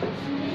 Thank you.